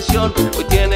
mi decisión. Hoy tienes